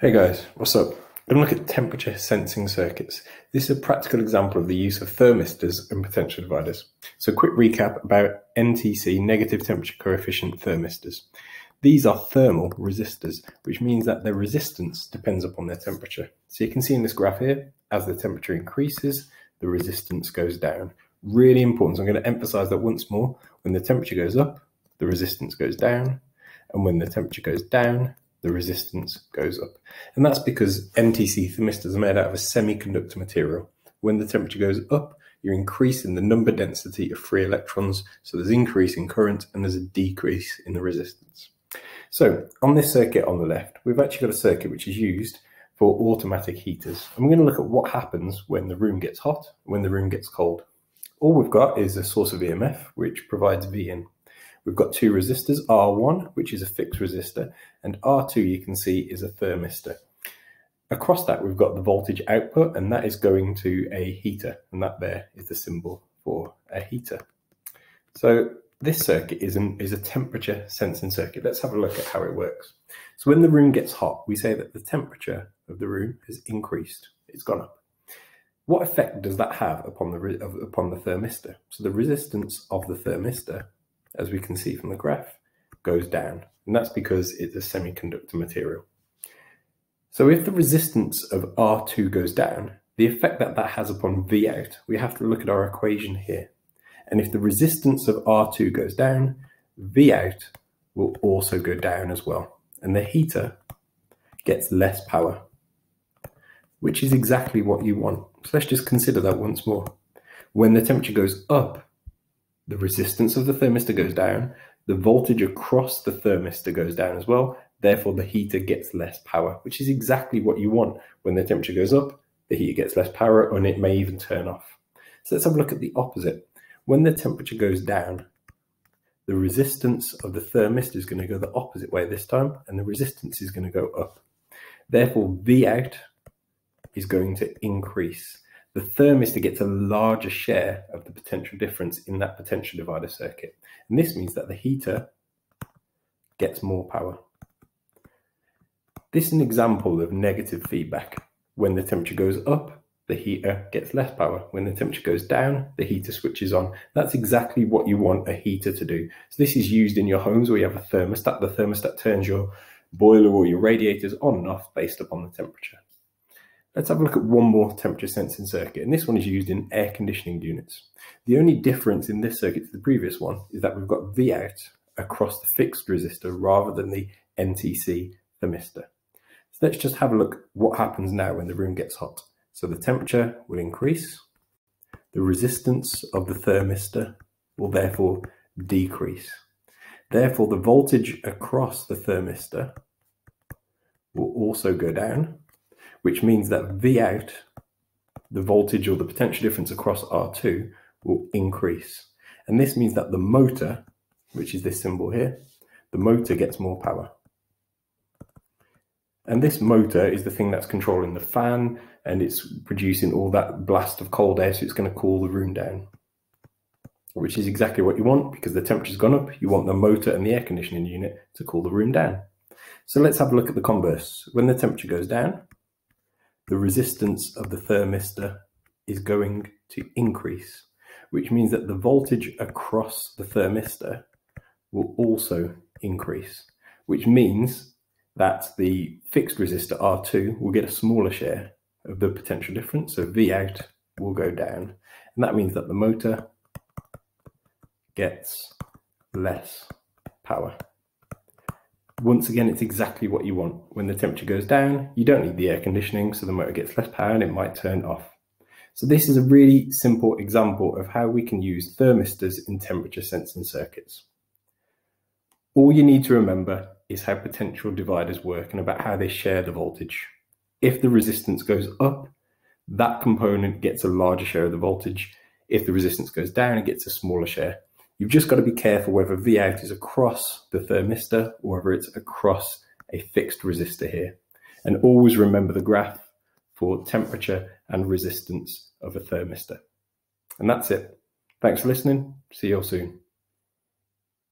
Hey guys, what's up? We're going to look at temperature sensing circuits. This is a practical example of the use of thermistors and potential dividers. So a quick recap about NTC, negative temperature coefficient thermistors. These are thermal resistors, which means that their resistance depends upon their temperature. So you can see in this graph here, as the temperature increases, the resistance goes down. Really important. So I'm going to emphasize that once more. When the temperature goes up, the resistance goes down. And when the temperature goes down, the resistance goes up. And that's because NTC thermistors are made out of a semiconductor material. When the temperature goes up, you're increasing the number density of free electrons. So there's increase in current and there's a decrease in the resistance. So on this circuit on the left, we've actually got a circuit which is used for automatic heaters. And we're going to look at what happens when the room gets hot, when the room gets cold. All we've got is a source of EMF, which provides V in. We've got two resistors, R1, which is a fixed resistor, and R2, you can see, is a thermistor. Across that, we've got the voltage output, and that is going to a heater, and that there is the symbol for a heater. So this circuit is, an, is a temperature sensing circuit. Let's have a look at how it works. So when the room gets hot, we say that the temperature of the room has increased. It's gone up. What effect does that have upon the, upon the thermistor? So the resistance of the thermistor as we can see from the graph, goes down. And that's because it's a semiconductor material. So if the resistance of R2 goes down, the effect that that has upon V out, we have to look at our equation here. And if the resistance of R2 goes down, V out will also go down as well. And the heater gets less power, which is exactly what you want. So let's just consider that once more. When the temperature goes up, the resistance of the thermistor goes down, the voltage across the thermistor goes down as well. Therefore, the heater gets less power, which is exactly what you want. When the temperature goes up, the heater gets less power and it may even turn off. So let's have a look at the opposite. When the temperature goes down, the resistance of the thermistor is going to go the opposite way this time, and the resistance is going to go up. Therefore, V out is going to increase the thermistor gets a larger share of the potential difference in that potential divider circuit. And this means that the heater gets more power. This is an example of negative feedback. When the temperature goes up, the heater gets less power. When the temperature goes down, the heater switches on. That's exactly what you want a heater to do. So this is used in your homes where you have a thermostat. The thermostat turns your boiler or your radiators on and off based upon the temperature. Let's have a look at one more temperature sensing circuit, and this one is used in air conditioning units. The only difference in this circuit to the previous one is that we've got V out across the fixed resistor rather than the NTC thermistor. So let's just have a look what happens now when the room gets hot. So the temperature will increase, the resistance of the thermistor will therefore decrease. Therefore, the voltage across the thermistor will also go down which means that V out, the voltage or the potential difference across R2, will increase. And this means that the motor, which is this symbol here, the motor gets more power. And this motor is the thing that's controlling the fan and it's producing all that blast of cold air, so it's going to cool the room down. Which is exactly what you want because the temperature's gone up. You want the motor and the air conditioning unit to cool the room down. So let's have a look at the converse. When the temperature goes down, the resistance of the thermistor is going to increase, which means that the voltage across the thermistor will also increase, which means that the fixed resistor R2 will get a smaller share of the potential difference. So V out will go down. And that means that the motor gets less power. Once again, it's exactly what you want. When the temperature goes down, you don't need the air conditioning, so the motor gets less power and it might turn off. So this is a really simple example of how we can use thermistors in temperature sensing circuits. All you need to remember is how potential dividers work and about how they share the voltage. If the resistance goes up, that component gets a larger share of the voltage. If the resistance goes down, it gets a smaller share. You've just got to be careful whether V out is across the thermistor or whether it's across a fixed resistor here. And always remember the graph for temperature and resistance of a thermistor. And that's it. Thanks for listening. See you all soon.